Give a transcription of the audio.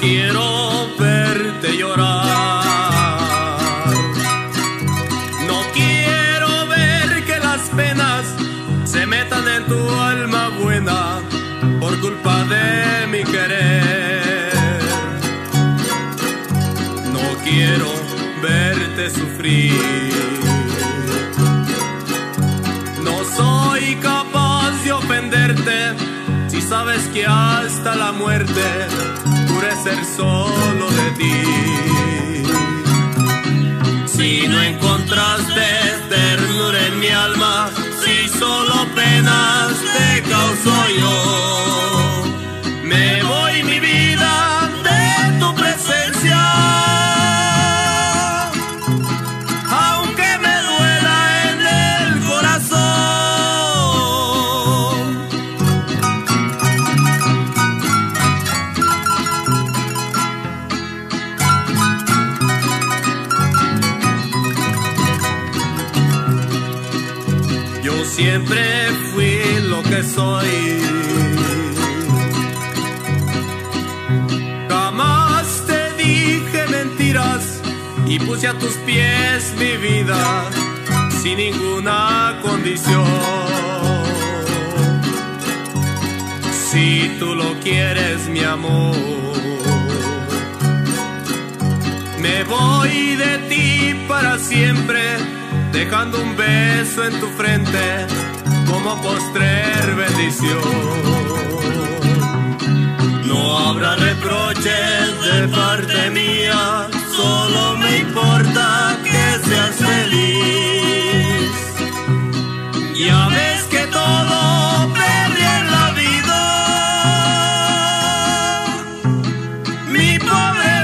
quiero verte llorar. No quiero ver que las penas se metan en tu alma buena por culpa de mi querer. Quiero verte sufrir. No soy capaz de ofenderte si sabes que hasta la muerte ser solo de ti. Si no encontraste ternura en mi alma, si solo penas siempre fui lo que soy. Jamás te dije mentiras y puse a tus pies mi vida sin ninguna condición. Si tú lo quieres, mi amor, me voy de ti para siempre dejando un beso en tu frente como postrer bendición. No habrá reproches de parte mía, solo me importa que seas feliz. Ya ves que todo perdí en la vida, mi pobre.